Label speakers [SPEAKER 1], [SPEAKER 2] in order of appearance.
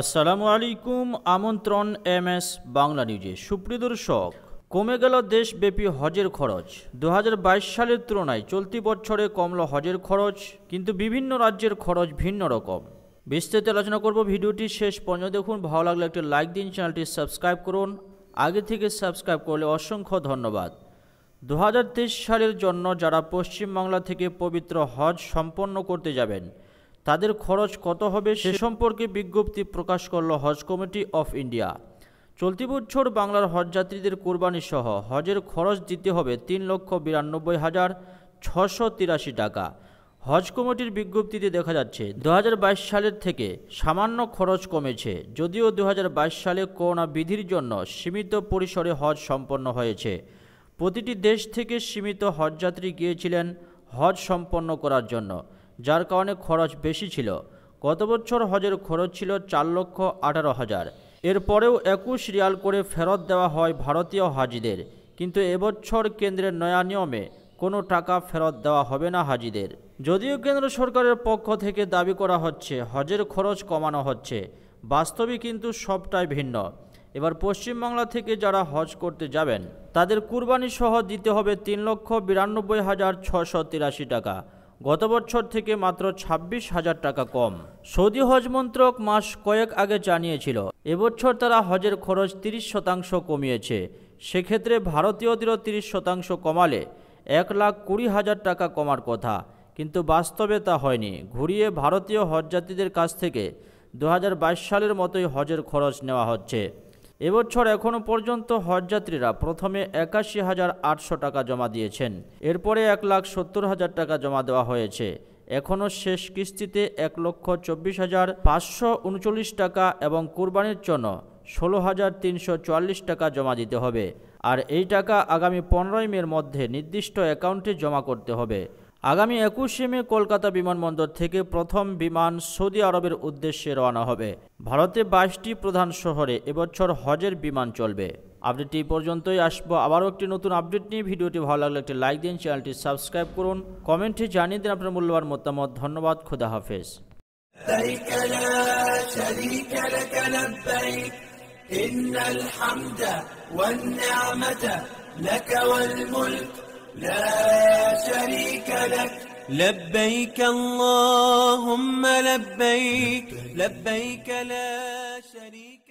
[SPEAKER 1] আসসালামু আলাইকুম, আমন্ত্রণ এম এস বাংলা নিউজে। সুপ্রিয় দর্শক, কমে গেল দেশব্যাপী হজের খরচ। দু হাজার বাইশ সালের তুলনায় চলতি বছরে কমল হজের খরচ, কিন্তু বিভিন্ন রাজ্যের খরচ ভিন্ন রকম। বিস্তারিত আলোচনা করব ভিডিওটি শেষ পর্যন্ত দেখুন। ভালো লাগলে একটি লাইক দিন, চ্যানেলটি সাবস্ক্রাইব করুন। আগে থেকে সাবস্ক্রাইব করলে অসংখ্য ধন্যবাদ। দু হাজার তেইশ সালের জন্য যারা পশ্চিমবাংলা থেকে পবিত্র হজ সম্পন্ন করতে যাবেন তাদের খরচ কত হবে সে সম্পর্কে বিজ্ঞপ্তি প্রকাশ করল হজ কমিটি অফ ইন্ডিয়া। চলতি বছর বাংলার হজযাত্রীদের কোরবানি সহ হজের খরচ দিতে হবে তিন লক্ষ বিরানব্বই হাজার ছশো তিরাশি টাকা। হজ কমিটির বিজ্ঞপ্তিতে দেখা যাচ্ছে দু হাজার বাইশ সালের থেকে সামান্য খরচ কমেছে, যদিও দু হাজার বাইশ সালে করোনা বিধির জন্য সীমিত পরিসরে হজ সম্পন্ন হয়েছে। প্রতিটি দেশ থেকে সীমিত হজযাত্রী গিয়েছিলেন হজ সম্পন্ন করার জন্য। যার কারণে খরচ বেশি ছিল। গত বছর হজের খরচ ছিল চার লক্ষ আঠারো হাজার। এরপরেও একুশ রিয়াল করে ফেরত দেওয়া হয় ভারতীয় হাজিদের। কিন্তু এবছর কেন্দ্রের নয়া নিয়মে কোনো টাকা ফেরত দেওয়া হবে না হাজিদের। যদিও কেন্দ্র সরকারের পক্ষ থেকে দাবি করা হচ্ছে, হজের খরচ কমানো হচ্ছে। বাস্তবে কিন্তু সবটাই ভিন্ন। এবার পশ্চিমবাংলা থেকে যারা হজ করতে যাবেন, তাদের কুরবানি সহ দিতে হবে তিন লক্ষ বিরানব্বই হাজার ছশো তিরাশি টাকা। গত বছর থেকে মাত্র ছাব্বিশ হাজার টাকা কম। সৌদি হজ মন্ত্রক মাস কয়েক আগে জানিয়েছিল, এবছর তারা হজের খরচ তিরিশ শতাংশ কমিয়েছে। সেক্ষেত্রে ভারতীয়দেরও তিরিশ শতাংশ কমালে এক লাখ কুড়ি হাজার টাকা কমার কথা। কিন্তু বাস্তবে তা হয়নি। ঘুরিয়ে ভারতীয় হজযাত্রীদের কাছ থেকে দু হাজার বাইশ সালের মতোই হজের খরচ নেওয়া হচ্ছে। এবছর এখনও পর্যন্ত হজযাত্রীরা প্রথমে একাশি হাজার আটশো টাকা জমা দিয়েছেন। এরপরে এক লাখ সত্তর হাজার টাকা জমা দেওয়া হয়েছে। এখনও শেষ কিস্তিতে এক লক্ষ চব্বিশ হাজার পাঁচশো উনচল্লিশ টাকা এবং কুরবানির জন্য ষোলো হাজার তিনশো চুয়াল্লিশ টাকা জমা দিতে হবে। আর এই টাকা আগামী পনেরোই মের মধ্যে নির্দিষ্ট অ্যাকাউন্টে জমা করতে হবে। আগামী একুশে মে কলকাতা বিমানবন্দর থেকে প্রথম বিমান সৌদি আরবের উদ্দেশ্যে রওনা হবে ভারতে বাইশটি প্রধান শহরে এবছর হজের বিমান চলবে আপডেটটি এই পর্যন্তই আসবো আবারও একটি নতুন আপডেট নিয়ে ভিডিওটি ভালো লাগলে একটি লাইক দিন চ্যানেলটি সাবস্ক্রাইব করুন কমেন্টে জানিয়ে দিন আপনার মূল্যবান মতামত ধন্যবাদ খুদা হাফেজ
[SPEAKER 2] لبيك لا شريك لك لبيك إن الحمد والنعمة لك والملك لا شريك لك. لبيك اللهم لبيك لبيك لا شريك